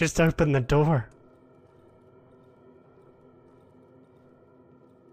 Just open the door.